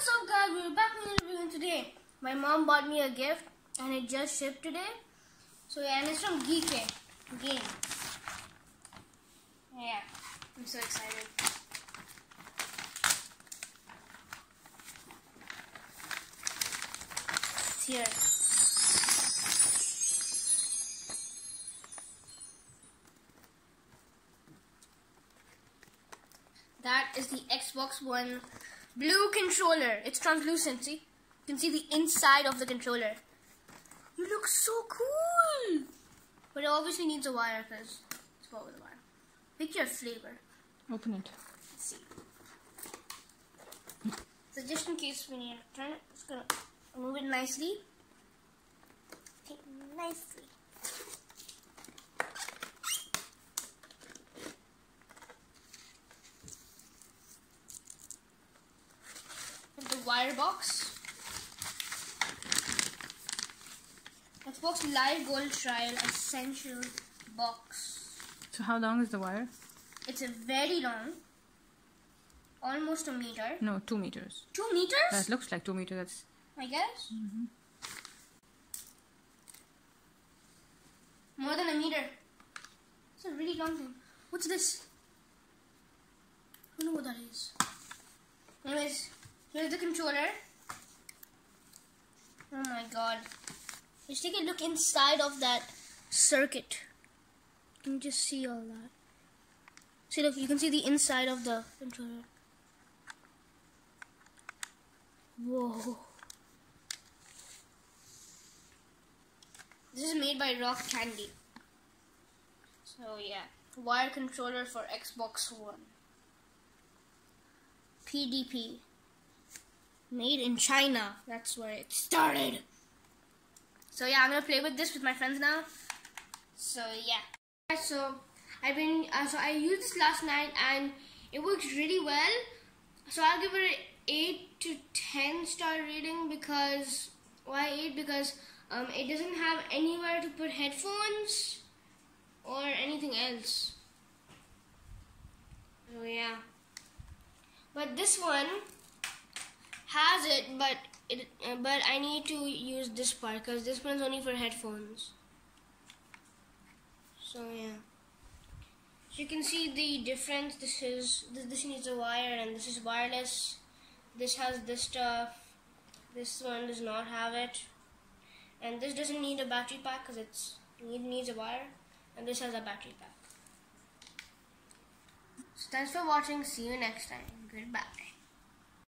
What's up guys, we're back with another video today. My mom bought me a gift and it just shipped today. So yeah, and it's from Geekay Game. Yeah, I'm so excited. It's here. That is the Xbox One blue controller. It's translucent, see? You can see the inside of the controller. You look so cool! But it obviously needs a wire because it's bought with a wire. Pick your flavor. Open it. Let's see. So just in case we need to turn it, just gonna move it nicely. Okay, nicely. The wire box. Xbox Live Gold Trial Essential Box. So how long is the wire? It's a very long, almost a meter. No, two meters. Two meters? That looks like two meters. That's I guess. Mm-hmm. More than a meter. It's a really long thing. What's this? I don't know what that is. Anyways, here's the controller. Oh my god. Let's take a look inside of that circuit. You can just see all that. See, look, you can see the inside of the controller. Whoa. This is made by Rock Candy. So yeah, wire controller for Xbox One. PDP. Made in China. That's where it started. So yeah, I'm gonna play with this with my friends now. So yeah. So I've been uh, so I used this last night and it works really well. So I'll give it an eight to ten star rating because why eight? Because um, it doesn't have anywhere to put headphones or anything else. So yeah. But this one has it, but it but I need to use this part because this one's only for headphones. So yeah. So you can see the difference. This is this, this needs a wire and this is wireless. This has this stuff. This one does not have it. And this doesn't need a battery pack because it's it needs a wire. And this has a battery pack. So thanks for watching. See you next time. Goodbye.